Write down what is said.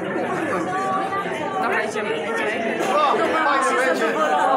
那还行，那还行，那还行。